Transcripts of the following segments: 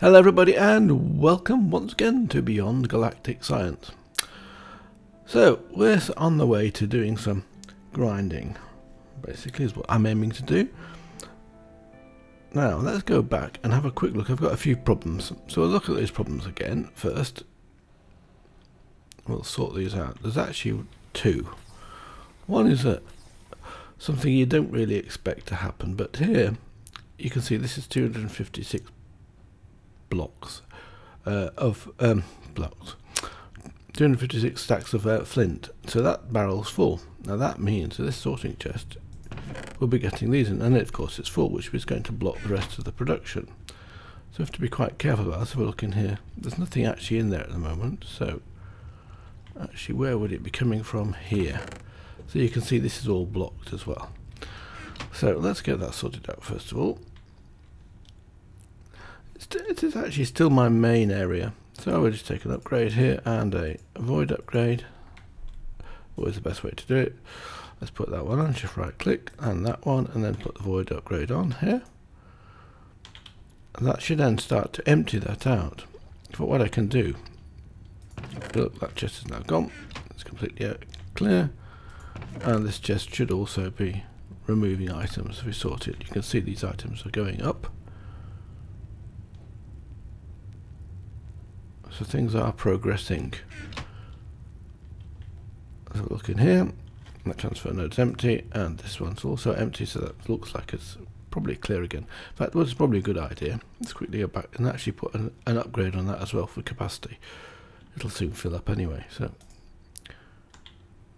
Hello, everybody, and welcome once again to Beyond Galactic Science. So, we're on the way to doing some grinding, basically, is what I'm aiming to do. Now, let's go back and have a quick look. I've got a few problems. So, we'll look at these problems again first. We'll sort these out. There's actually two. One is that something you don't really expect to happen, but here you can see this is 256 blocks uh, of um, blocks. 256 stacks of uh, flint. So that barrel's full. Now that means this sorting chest will be getting these in, and of course it's full, which is going to block the rest of the production. So we have to be quite careful about this. If we look in here, there's nothing actually in there at the moment. So actually, where would it be coming from? Here. So you can see this is all blocked as well. So let's get that sorted out first of all it is actually still my main area. So I will just take an upgrade here and a void upgrade. Always the best way to do it. Let's put that one on, just right click, and that one, and then put the void upgrade on here. And that should then start to empty that out. But what I can do, look, that chest is now gone. It's completely uh, clear. And this chest should also be removing items. If we sort it, you can see these items are going up. So things are progressing. Let's have a look in here. That transfer node's empty, and this one's also empty, so that looks like it's probably clear again. In fact, was probably a good idea. Let's quickly go back and actually put an, an upgrade on that as well for capacity. It'll soon fill up anyway, so...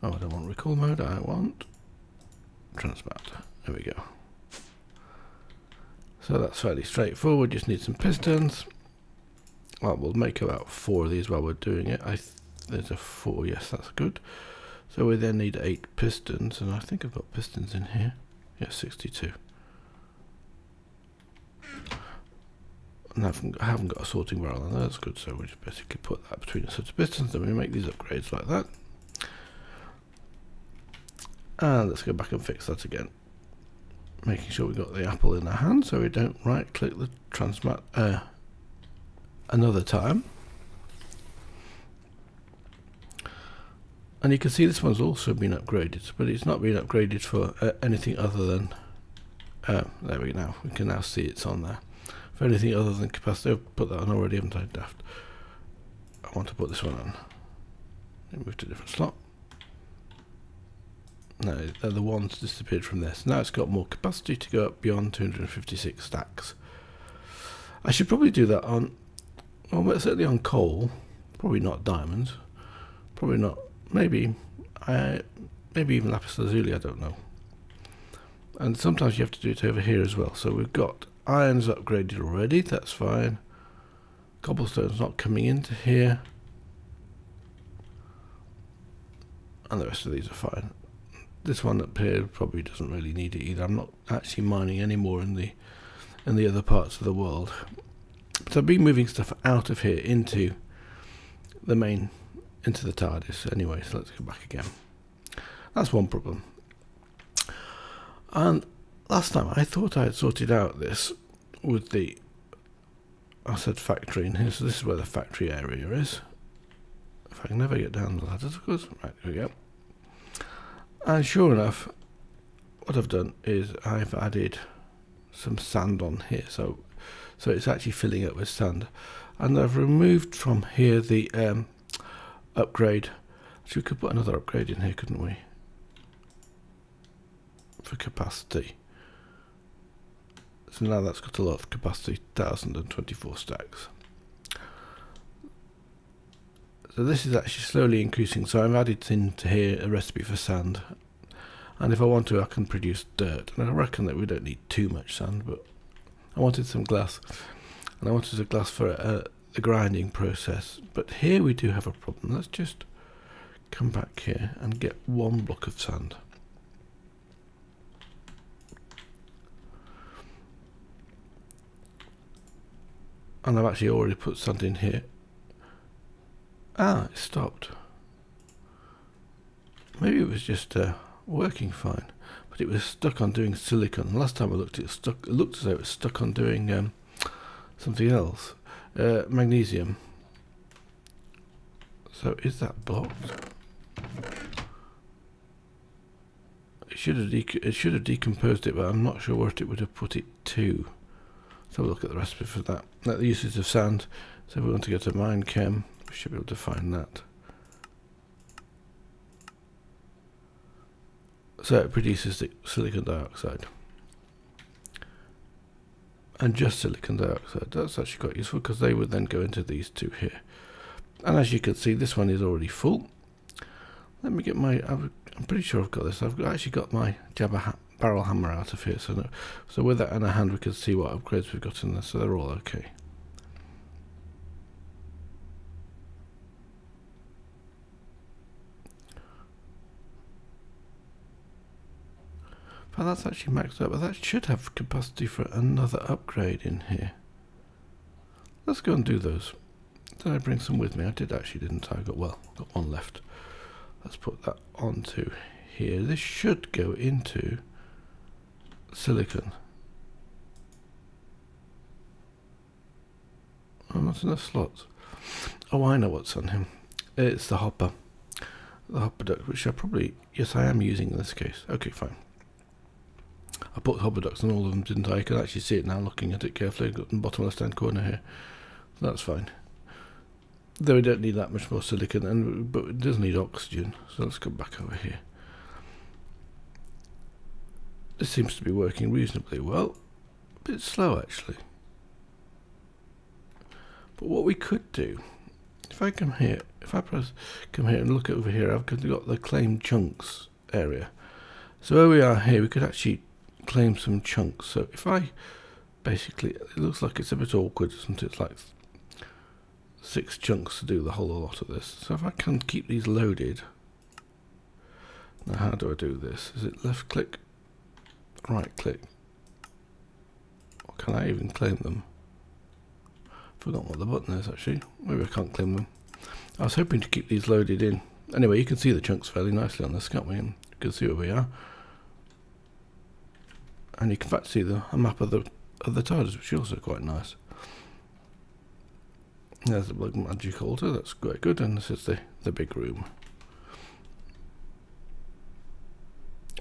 Oh, I don't want recall mode, I want transmat. There we go. So that's fairly straightforward, just need some pistons well, we'll make about four of these while we're doing it. I there's a four, yes, that's good. So we then need eight pistons, and I think I've got pistons in here. Yeah, 62. And I haven't, I haven't got a sorting barrel on that's good. So we just basically put that between the sets of pistons, then we make these upgrades like that. And let's go back and fix that again. Making sure we've got the apple in our hand so we don't right click the transmat uh, another time. And you can see this one's also been upgraded, but it's not been upgraded for uh, anything other than, uh, there we go now, we can now see it's on there. For anything other than capacity, I've put that on already, haven't I, daft? I want to put this one on. Move to a different slot. No, the ones disappeared from this. Now it's got more capacity to go up beyond 256 stacks. I should probably do that on well, certainly on coal, probably not diamonds, probably not, maybe, uh, maybe even lapis lazuli, I don't know. And sometimes you have to do it over here as well. So we've got irons upgraded already, that's fine. Cobblestone's not coming into here. And the rest of these are fine. This one up here probably doesn't really need it either. I'm not actually mining anymore in the in the other parts of the world. So I've been moving stuff out of here into the main, into the TARDIS anyway, so let's go back again. That's one problem. And last time I thought I had sorted out this with the, I said factory in here, so this is where the factory area is. If I can never get down the ladders, of course. Right, here we go. And sure enough, what I've done is I've added some sand on here. So so it's actually filling up with sand. And I've removed from here the um, upgrade. So we could put another upgrade in here couldn't we? For capacity. So now that's got a lot of capacity 1024 stacks. So this is actually slowly increasing. So I've added into here a recipe for sand. And if I want to I can produce dirt. And I reckon that we don't need too much sand but I wanted some glass. And I wanted a glass for uh, the grinding process. But here we do have a problem. Let's just come back here and get one block of sand. And I've actually already put sand in here. Ah it stopped. Maybe it was just uh, working fine but it was stuck on doing silicon. Last time I looked, it stuck. It looked as though it was stuck on doing um, something else. Uh, magnesium. So is that blocked? It should have it should have decomposed it, but I'm not sure what it would have put it to. Let's have a look at the recipe for that. That the uses of sand. So we want to go to Minechem we should be able to find that. So it produces the silicon dioxide. And just silicon dioxide. That's actually quite useful because they would then go into these two here. And as you can see, this one is already full. Let me get my, I'm pretty sure I've got this. I've actually got my Jabba ha barrel hammer out of here. So, no, so with that in a hand, we can see what upgrades we've got in there. So they're all okay. But that's actually maxed out, but that should have capacity for another upgrade in here. Let's go and do those. Did I bring some with me? I did actually, didn't I? I got, well, got one left. Let's put that onto here. This should go into silicon. Oh, not enough slots. Oh, I know what's on him. It's the hopper. The hopper duct, which I probably, yes, I am using in this case. Okay, fine. I put ducts on all of them, didn't I? I can actually see it now looking at it carefully. Got in the bottom left hand corner here. That's fine. Though we don't need that much more silicon, and but it does need oxygen. So let's go back over here. This seems to be working reasonably well. A bit slow actually. But what we could do, if I come here, if I press come here and look over here, I've got the claim chunks area. So where we are here, we could actually claim some chunks. So if I basically, it looks like it's a bit awkward, isn't it? It's like six chunks to do the whole lot of this. So if I can keep these loaded, now how do I do this? Is it left click, right click? Or can I even claim them? Forgot what the button is actually. Maybe I can't claim them. I was hoping to keep these loaded in. Anyway, you can see the chunks fairly nicely on this, can't we? You can see where we are and you can in fact see the a map of the of the TARDIS, which is also quite nice. There's the Blood Magic Altar, that's quite good, and this is the, the big room.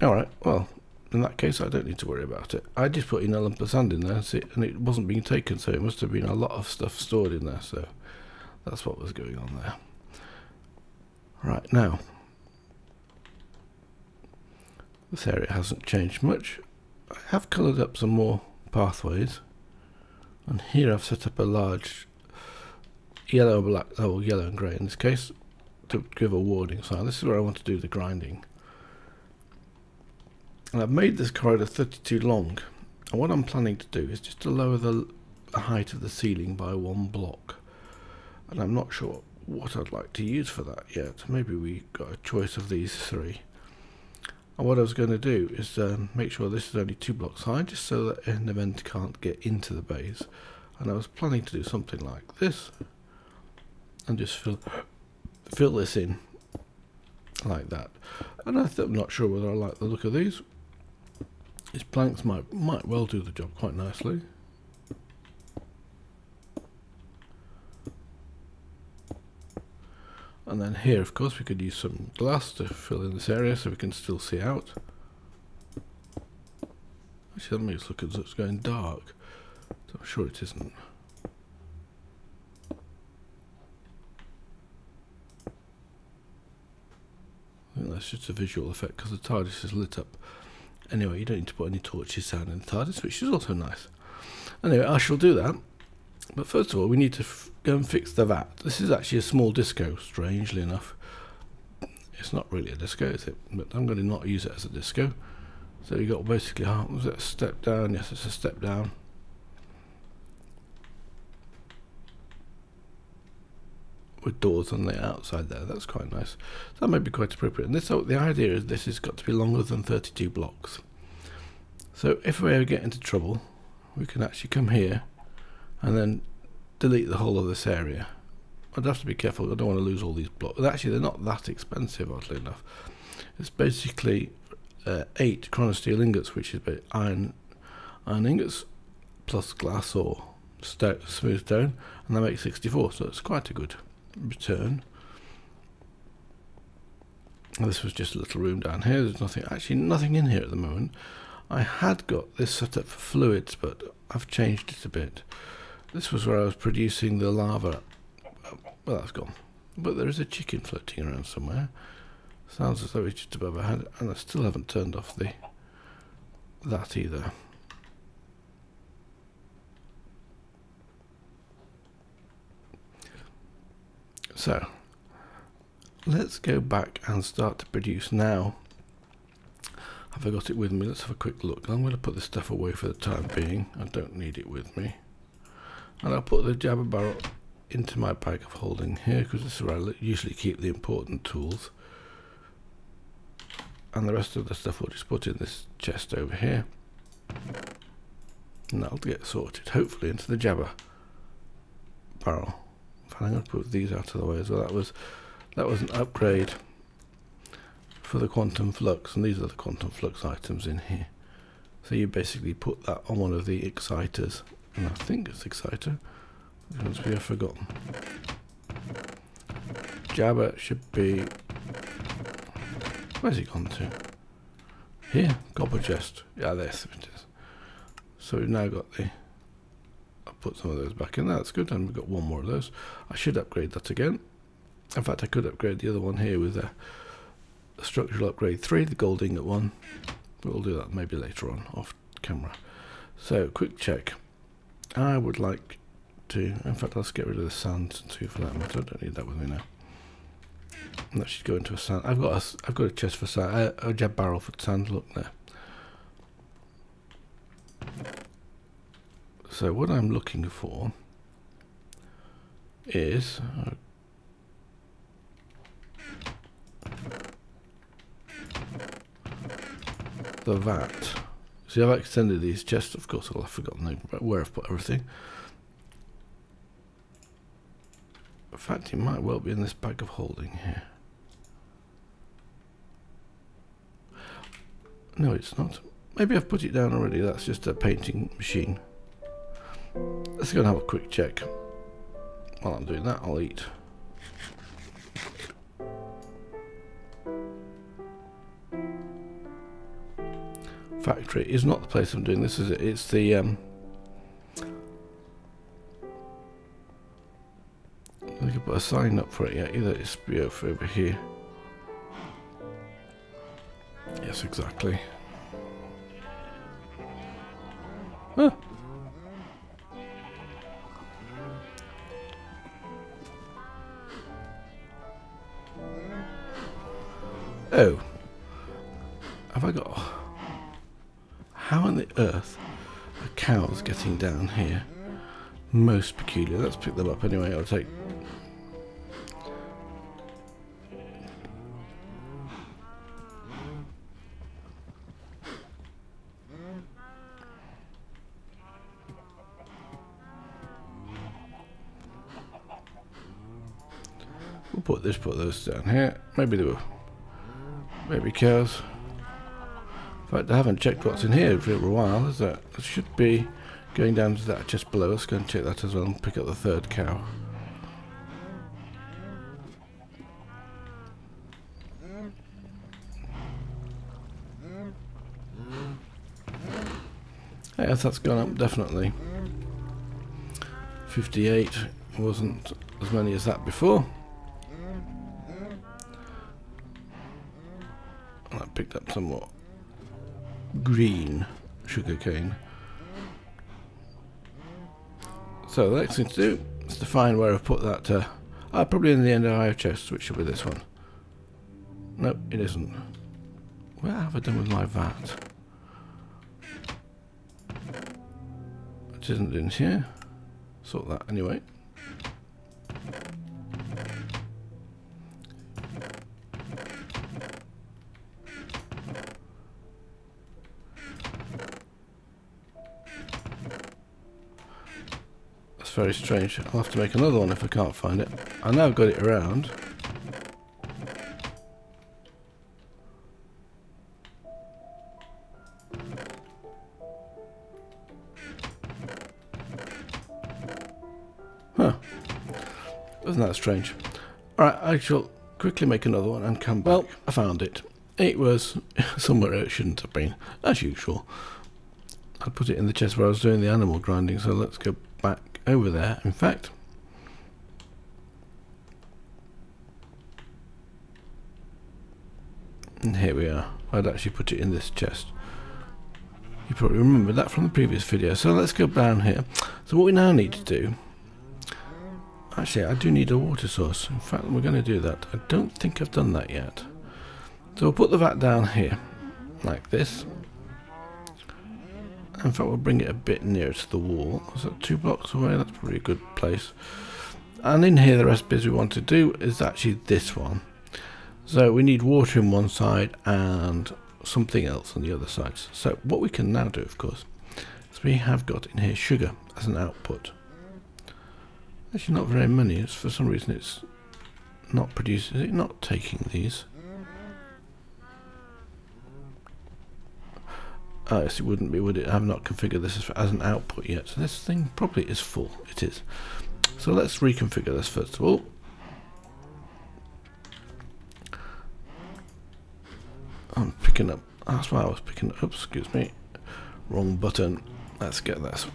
Alright, well, in that case I don't need to worry about it. I just put in a lump of sand in there, see, and it wasn't being taken, so it must have been a lot of stuff stored in there, so that's what was going on there. Right, now, this area hasn't changed much. I have coloured up some more pathways and here I've set up a large yellow and black oh yellow and grey in this case to give a warning sign. This is where I want to do the grinding. And I've made this corridor 32 long and what I'm planning to do is just to lower the height of the ceiling by one block. And I'm not sure what I'd like to use for that yet. Maybe we got a choice of these three and what I was going to do is um, make sure this is only two blocks high, just so that event can't get into the base. And I was planning to do something like this, and just fill fill this in like that. And I am not sure whether I like the look of these. These planks might might well do the job quite nicely. And then here, of course, we could use some glass to fill in this area so we can still see out. Actually, that makes it look as it's going dark. I'm sure it isn't. I think that's just a visual effect because the TARDIS is lit up. Anyway, you don't need to put any torches down in the TARDIS, which is also nice. Anyway, I shall do that. But first of all, we need to go and fix the vat. This is actually a small disco, strangely enough. It's not really a disco, is it? But I'm going to not use it as a disco. So you got basically, oh, was it a step down? Yes, it's a step down. With doors on the outside there, that's quite nice. That might be quite appropriate. And this, oh, the idea is this has got to be longer than 32 blocks. So if we ever get into trouble, we can actually come here and then delete the whole of this area. I'd have to be careful, I don't want to lose all these blocks. Actually, they're not that expensive, oddly enough. It's basically uh, eight chronosteel ingots, which is iron, iron ingots, plus glass or smooth stone, and they make 64, so it's quite a good return. This was just a little room down here. There's nothing, actually nothing in here at the moment. I had got this set up for fluids, but I've changed it a bit. This was where I was producing the lava. Well, that's gone. But there is a chicken floating around somewhere. Sounds as though it's just above our head, and I still haven't turned off the that either. So, let's go back and start to produce now. Have I got it with me? Let's have a quick look. I'm going to put this stuff away for the time being. I don't need it with me. And I'll put the Jabba barrel into my bag of holding here because this is where I usually keep the important tools. And the rest of the stuff we'll just put in this chest over here. And that'll get sorted, hopefully, into the Jabba barrel. I'm going to put these out of the way as well. That was that was an upgrade for the quantum flux, and these are the quantum flux items in here. So you basically put that on one of the exciters, and I think it's exciter. Because we have forgotten. Jabba should be. Where's he gone to? Here, copper chest. Yeah, there's it is. So we've now got the I'll put some of those back in. That's good, and we've got one more of those. I should upgrade that again. In fact, I could upgrade the other one here with a, a structural upgrade 3, the gold ingot one. But we'll do that maybe later on, off camera. So, quick check. I would like to, in fact, let's get rid of the sand too for that matter. I don't need that with me now. That should go into a sand. I've got a, I've got a chest for sand, a, a jab barrel for sand. Look there. So what I'm looking for is uh, the vat. See, I've extended these chests. Of course, I've forgotten where I've put everything. In fact, it might well be in this bag of holding here. No, it's not. Maybe I've put it down already. That's just a painting machine. Let's go and have a quick check. While I'm doing that, I'll eat. Factory is not the place I'm doing this, is it? It's the um, I could put a sign up for it yet. Either it's over here. Yes, exactly. Here? Most peculiar. Let's pick them up anyway. I'll take... We'll put this, put those down here. Maybe they were Maybe cows. In fact, I haven't checked what's in here for a while, is that? It should be going down to that just below us. Go and check that as well and pick up the third cow. Yes, that's gone up, definitely. 58 wasn't as many as that before. I picked up some more green sugarcane. So the next thing to do is to find where I've put that. Uh, uh, probably in the end of our chest, which should be this one. Nope, it isn't. Where have I done with my vat? It isn't in here. Sort that anyway. Very strange. I'll have to make another one if I can't find it. I know I've got it around. Huh. Isn't that strange? Alright, I shall quickly make another one and come back. Well, I found it. It was somewhere it shouldn't have been, as usual. I put it in the chest where I was doing the animal grinding, so let's go back over there. In fact, and here we are. I'd actually put it in this chest. You probably remember that from the previous video. So let's go down here. So what we now need to do Actually, I do need a water source. In fact, we're going to do that. I don't think I've done that yet. So we'll put the vat down here, like this. In fact, we'll bring it a bit nearer to the wall. Is that two blocks away? That's probably a good place. And in here, the recipes we want to do is actually this one. So we need water in one side and something else on the other side. So what we can now do, of course, is we have got in here sugar as an output. Actually not very many, it's for some reason it's not producing, it not taking these? Oh, yes, it wouldn't be, would it? I have not configured this as, an output yet, so this thing probably is full. It is. So let's reconfigure this first of all. I'm picking up, that's why I was picking up, excuse me, wrong button. Let's get this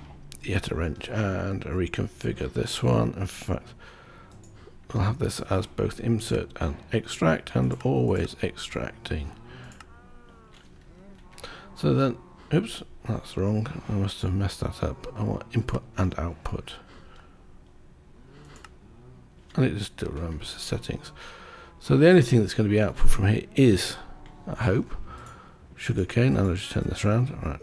yet a wrench and reconfigure this one. In fact, we'll have this as both insert and extract and always extracting. So then, oops, that's wrong. I must have messed that up. I want input and output. And it just still remembers the settings. So the only thing that's going to be output from here is, I hope, sugarcane. And I'll just turn this around. All right.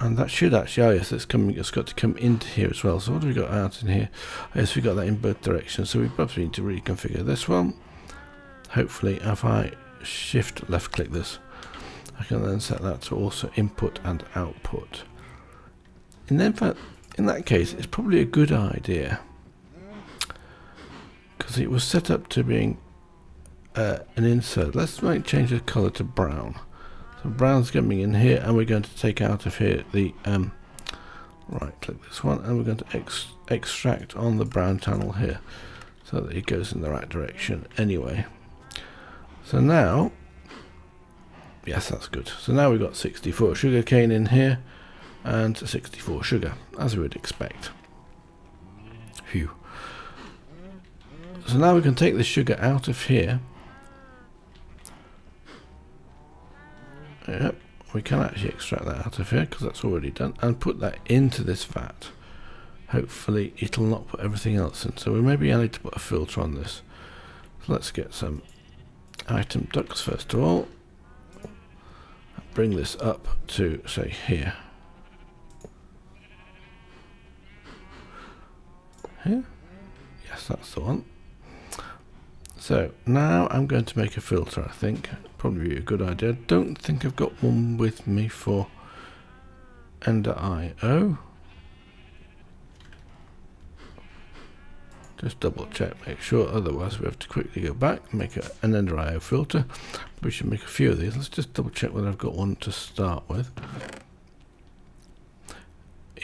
and that should actually, oh yes, it's coming, it's got to come into here as well. So what have we got out in here? Oh, yes, we got that in both directions. So we probably need to reconfigure this one. Hopefully, if I shift left click this, I can then set that to also input and output. And then, for, in that case, it's probably a good idea because it was set up to being uh, an insert. Let's make change the color to brown. So brown's coming in here and we're going to take out of here the um, right click this one and we're going to ex extract on the brown channel here so that it goes in the right direction anyway. So now yes that's good. So now we've got 64 sugar cane in here and 64 sugar as we would expect. Phew. So now we can take the sugar out of here Yep, we can actually extract that out of here because that's already done and put that into this vat. Hopefully it'll not put everything else in. So we maybe I need to put a filter on this. So let's get some item ducts first of all. Bring this up to say here. Here? Yes, that's the one. So now I'm going to make a filter I think probably a good idea. Don't think I've got one with me for Ender IO. Just double check, make sure, otherwise we have to quickly go back, make a, an Ender IO filter. We should make a few of these. Let's just double check whether I've got one to start with.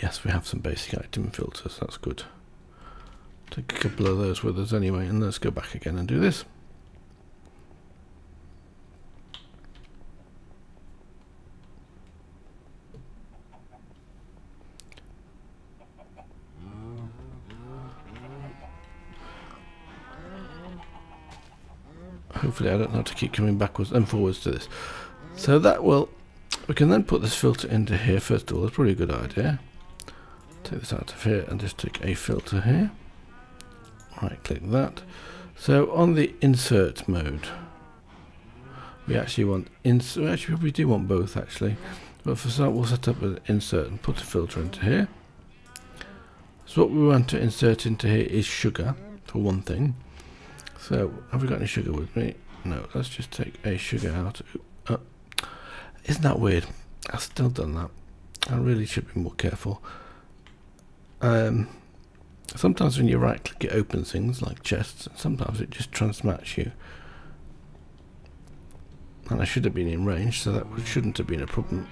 Yes, we have some basic item filters, that's good. Take a couple of those with us anyway, and let's go back again and do this. Hopefully I don't have to keep coming backwards and forwards to this. So that will, we can then put this filter into here first of all, it's probably a good idea. Take this out of here and just take a filter here. Right click that. So on the insert mode, we actually want, insert, we actually probably do want both actually. But for start we'll set up an insert and put a filter into here. So what we want to insert into here is sugar, for one thing. So, have we got any sugar with me? No, let's just take a sugar out. Uh, isn't that weird? I've still done that. I really should be more careful. Um, sometimes when you right click it opens things like chests, and sometimes it just transmats you. And I should have been in range, so that shouldn't have been a problem.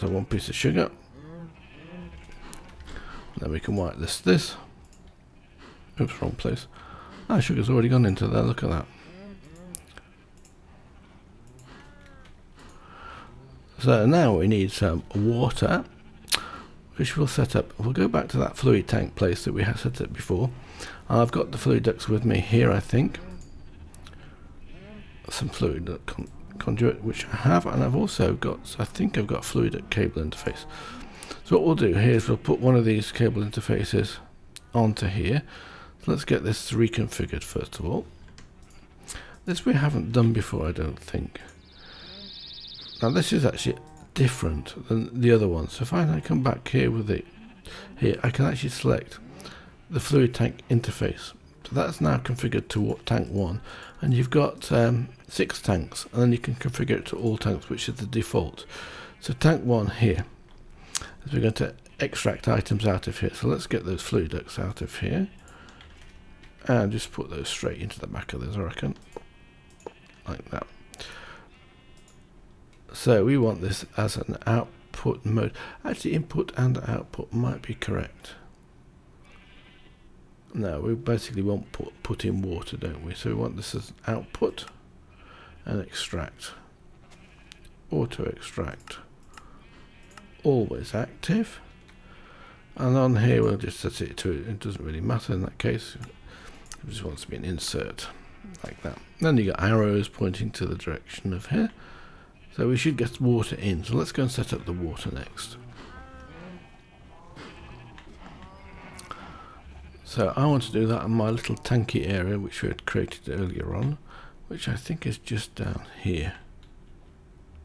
So one piece of sugar. Then we can whitelist this. Oops, wrong place. Ah, sugar's already gone into there, look at that. So now we need some water, which we'll set up. We'll go back to that fluid tank place that we had set up before. I've got the fluid ducts with me here, I think. Some fluid con conduit, which I have, and I've also got, I think I've got fluid cable interface. So what we'll do here is we'll put one of these cable interfaces onto here. So let's get this reconfigured first of all. This we haven't done before, I don't think. Now this is actually different than the other one. So if I come back here with it, here I can actually select the fluid tank interface. So that's now configured to tank 1 and you've got um, 6 tanks and then you can configure it to all tanks which is the default. So tank 1 here we're going to extract items out of here. So let's get those fluid ducts out of here and just put those straight into the back of this I reckon like that. So we want this as an output mode. Actually, input and output might be correct. No, we basically want put, put in water, don't we? So we want this as output and extract. Auto extract. Always active. And on here we'll just set it to, it doesn't really matter in that case. It just wants to be an insert, like that. Then you got arrows pointing to the direction of here. So we should get water in. So let's go and set up the water next. So I want to do that in my little tanky area which we had created earlier on, which I think is just down here.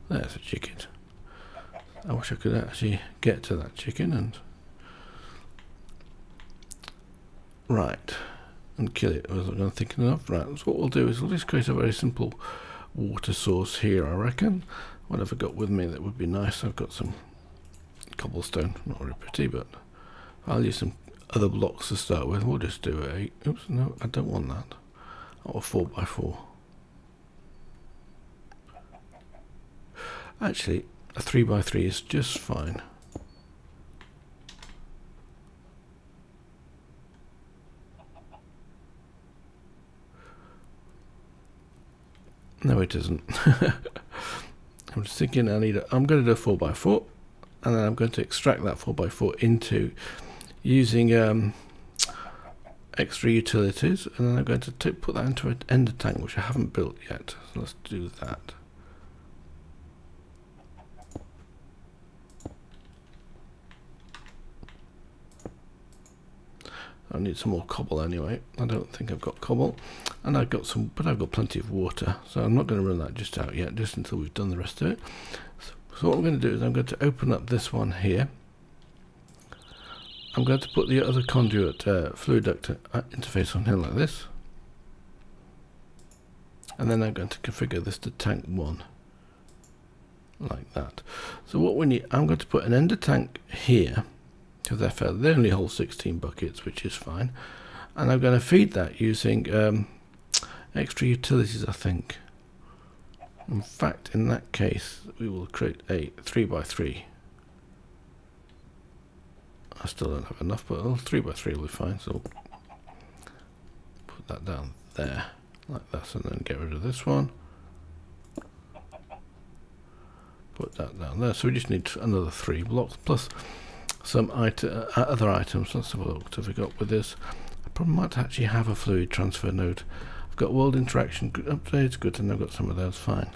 There's a chicken. I wish I could actually get to that chicken and right and kill it I was I thinking of. Right, so what we'll do is we'll just create a very simple water source here, I reckon. What have I got with me that would be nice? I've got some cobblestone, not very pretty, but I'll use some other blocks to start with. We'll just do a, oops, no, I don't want that. Or oh, four by four. Actually, a three by three is just fine. No, it isn't. I'm just thinking I need. A, I'm going to do a four by four, and then I'm going to extract that four by four into using um, extra utilities, and then I'm going to put that into an ender tank, which I haven't built yet. So let's do that. I need some more cobble anyway. I don't think I've got cobble. And I've got some, but I've got plenty of water. So I'm not going to run that just out yet, just until we've done the rest of it. So, so what I'm going to do is I'm going to open up this one here. I'm going to put the other conduit uh, fluid duct uh, interface on here like this. And then I'm going to configure this to tank 1 like that. So what we need, I'm going to put an ender tank here because they're They only hold 16 buckets, which is fine. And I'm going to feed that using um, extra utilities, I think. In fact, in that case, we will create a 3 by 3 I still don't have enough, but 3 by 3 will be fine. So put that down there, like that, and then get rid of this one. Put that down there. So we just need another three blocks plus some uh, other items. Let's have a look. What have we got with this? I probably might actually have a fluid transfer node. I've got world interaction upgrades, good, and I've got some of those, fine.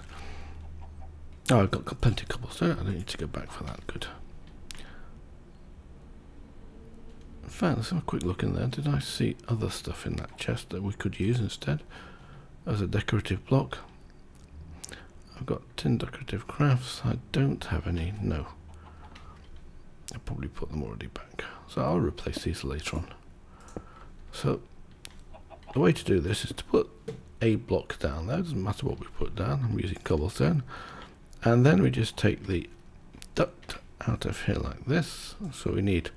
Oh, I've got, got plenty of cobblestone. I don't need to go back for that, good. In fact, let's have a quick look in there. Did I see other stuff in that chest that we could use instead as a decorative block? I've got tin decorative crafts. I don't have any, no. I'll probably put them already back. So I'll replace these later on. So the way to do this is to put a block down there. Doesn't matter what we put down. I'm using cobblestone. And then we just take the duct out of here like this. So we need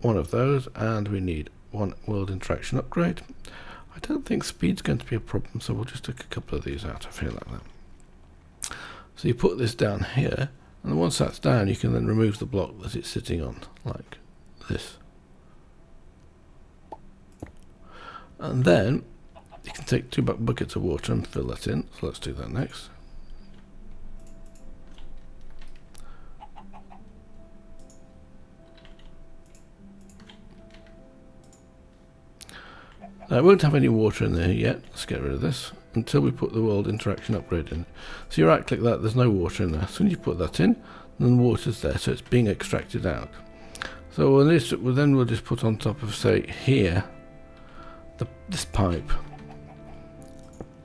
one of those and we need one world interaction upgrade. I don't think speed's going to be a problem, so we'll just take a couple of these out of here like that. So you put this down here And once that's down, you can then remove the block that it's sitting on, like this. And then you can take two buckets of water and fill that in. So let's do that next. Now, I won't have any water in there yet. Let's get rid of this until we put the world interaction upgrade in. So you right click that, there's no water in there. As soon as you put that in, then water's there, so it's being extracted out. So this, well, then we'll just put on top of, say, here, the, this pipe.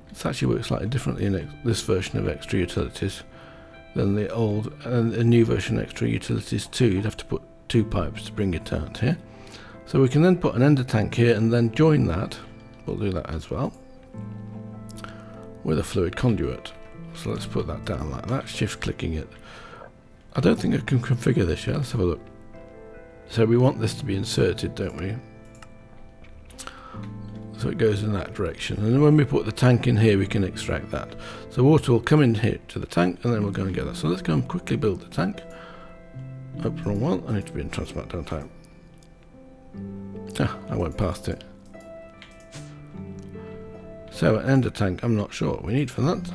This actually works slightly differently in this version of Extra Utilities than the old, and the new version Extra Utilities 2. You'd have to put two pipes to bring it out here. So we can then put an ender tank here and then join that, we'll do that as well, with a fluid conduit. So let's put that down like that, shift clicking it. I don't think I can configure this yet, let's have a look. So we want this to be inserted, don't we? So it goes in that direction. And then when we put the tank in here, we can extract that. So water will come in here to the tank, and then we'll go and get that. So let's go and quickly build the tank. Oops, wrong one. I need to be in transport, don't I? Ah, I went past it. So an ender tank, I'm not sure what we need for that.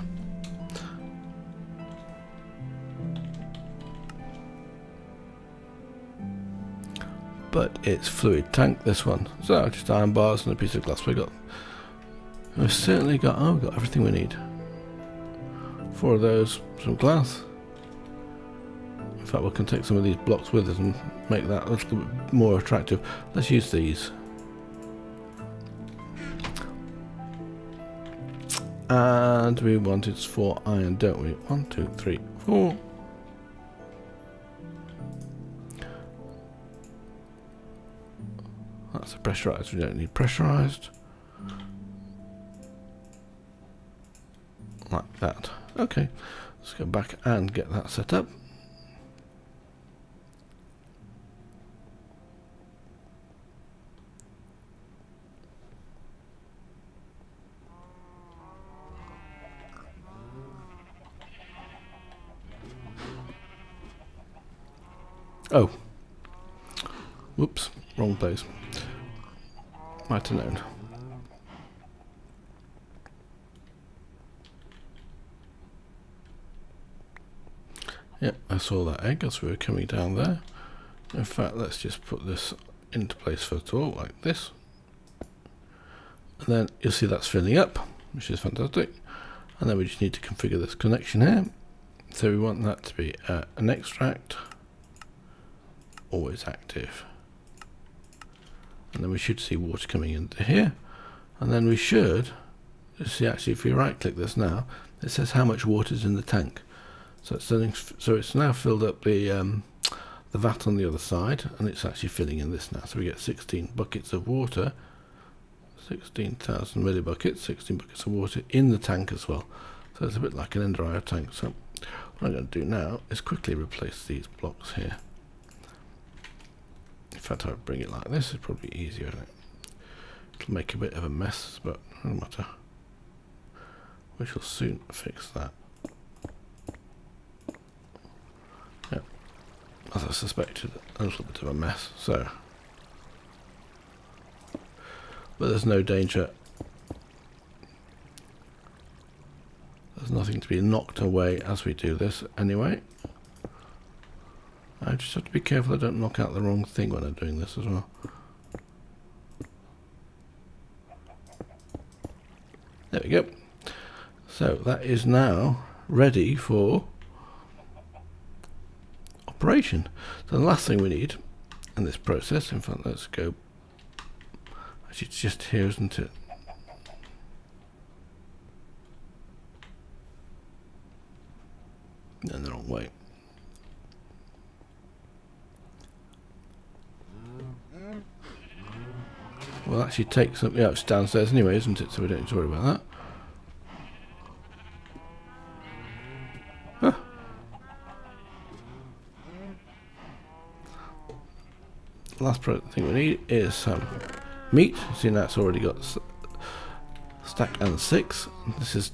But it's fluid tank, this one. So just iron bars and a piece of glass we got. We've certainly got, oh, we've got everything we need. Four of those, some glass. In fact, we can take some of these blocks with us and make that a little bit more attractive. Let's use these. And we want its four iron, don't we? One, two, three, four. That's a pressurized. We don't need pressurized. Like that. Okay. Let's go back and get that set up. Oh. Whoops. Wrong place. Might have known. Yep, I saw that egg as we were coming down there. In fact, let's just put this into place first of all, like this. And then you'll see that's filling up, which is fantastic. And then we just need to configure this connection here. So we want that to be uh, an extract always active. And then we should see water coming into here. And then we should see actually if we right click this now, it says how much water is in the tank. So it's sending, so it's now filled up the um, the vat on the other side, and it's actually filling in this now. So we get 16 buckets of water, 16,000 millibuckets, 16 buckets of water in the tank as well. So it's a bit like an Ender tank. So what I'm going to do now is quickly replace these blocks here. In fact, I'll bring it like this. It's probably easier, isn't it? It'll make a bit of a mess, but no matter. We shall soon fix that. Yeah, as I suspected, a little bit of a mess. So, but there's no danger. There's nothing to be knocked away as we do this anyway. I just have to be careful I don't knock out the wrong thing when I'm doing this as well. There we go. So that is now ready for operation. So the last thing we need in this process, in fact let's go, actually it's just here isn't it? In the wrong way. We'll actually take something else downstairs anyway, isn't it? So we don't need to worry about that. Huh. Last thing we need is some meat. See, that's already got stack and six. This is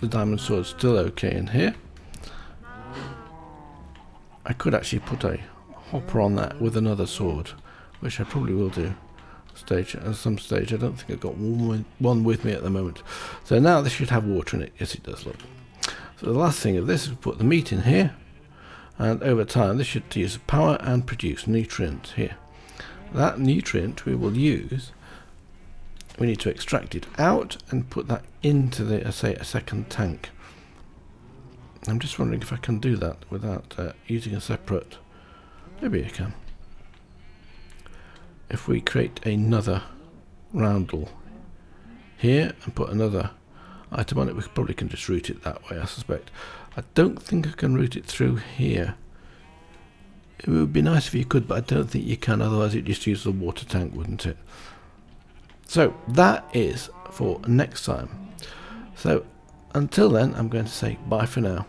the diamond sword still okay in here. I could actually put a hopper on that with another sword, which I probably will do stage at some stage. I don't think I've got one, one with me at the moment. So now this should have water in it. Yes, it does. Look. So the last thing of this is put the meat in here, and over time this should use power and produce nutrient here. That nutrient we will use. We need to extract it out and put that into the, uh, say, a second tank. I'm just wondering if I can do that without uh, using a separate. Maybe I can if we create another roundel here and put another item on it, we probably can just route it that way, I suspect. I don't think I can route it through here. It would be nice if you could, but I don't think you can, otherwise it just use the water tank, wouldn't it? So that is for next time. So until then, I'm going to say bye for now.